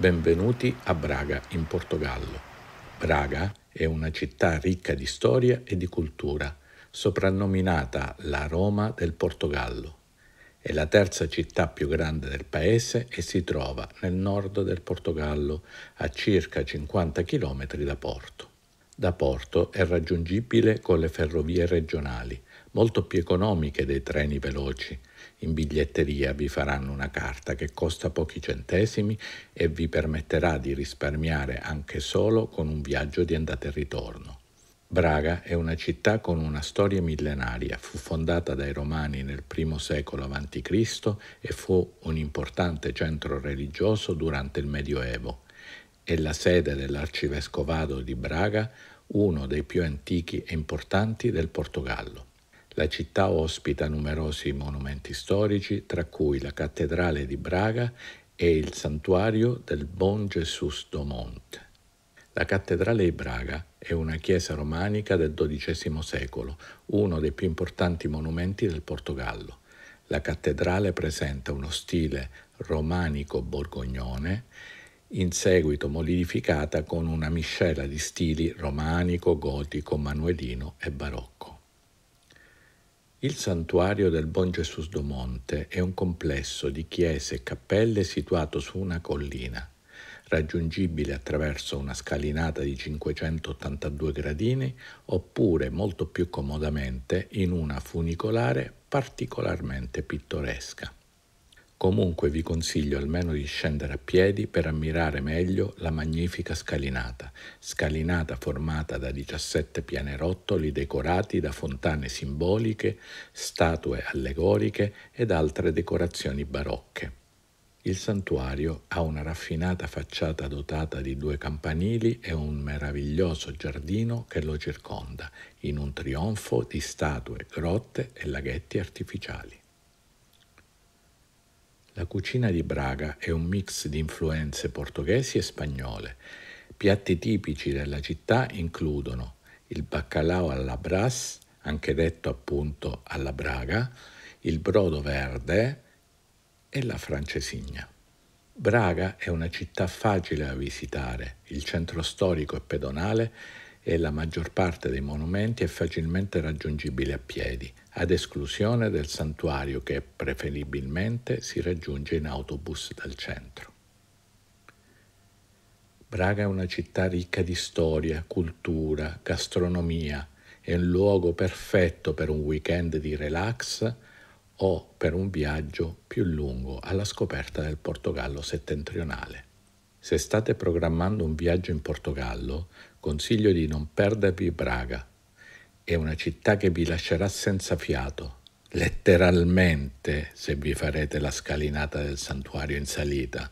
Benvenuti a Braga in Portogallo. Braga è una città ricca di storia e di cultura, soprannominata la Roma del Portogallo. È la terza città più grande del paese e si trova nel nord del Portogallo, a circa 50 km da Porto. Da Porto è raggiungibile con le ferrovie regionali, molto più economiche dei treni veloci, in biglietteria vi faranno una carta che costa pochi centesimi e vi permetterà di risparmiare anche solo con un viaggio di andata e ritorno. Braga è una città con una storia millenaria, fu fondata dai Romani nel I secolo a.C. e fu un importante centro religioso durante il Medioevo. È la sede dell'arcivescovado di Braga, uno dei più antichi e importanti del Portogallo. La città ospita numerosi monumenti storici, tra cui la cattedrale di Braga e il santuario del Bon Jesus do Monte. La cattedrale di Braga è una chiesa romanica del XII secolo, uno dei più importanti monumenti del Portogallo. La cattedrale presenta uno stile romanico-borgognone, in seguito modificata con una miscela di stili romanico, gotico, manuelino e barocco. Il santuario del Bon do Monte è un complesso di chiese e cappelle situato su una collina, raggiungibile attraverso una scalinata di 582 gradini oppure molto più comodamente in una funicolare particolarmente pittoresca. Comunque vi consiglio almeno di scendere a piedi per ammirare meglio la magnifica scalinata, scalinata formata da 17 pianerottoli decorati da fontane simboliche, statue allegoriche ed altre decorazioni barocche. Il santuario ha una raffinata facciata dotata di due campanili e un meraviglioso giardino che lo circonda, in un trionfo di statue, grotte e laghetti artificiali. La cucina di Braga è un mix di influenze portoghesi e spagnole. Piatti tipici della città includono il baccalao alla bras, anche detto appunto alla Braga, il brodo verde e la francesigna. Braga è una città facile da visitare, il centro storico è pedonale e la maggior parte dei monumenti è facilmente raggiungibile a piedi, ad esclusione del santuario che preferibilmente si raggiunge in autobus dal centro. Braga è una città ricca di storia, cultura, gastronomia, è un luogo perfetto per un weekend di relax o per un viaggio più lungo alla scoperta del Portogallo settentrionale. Se state programmando un viaggio in Portogallo, consiglio di non perdervi Braga. È una città che vi lascerà senza fiato, letteralmente se vi farete la scalinata del santuario in salita.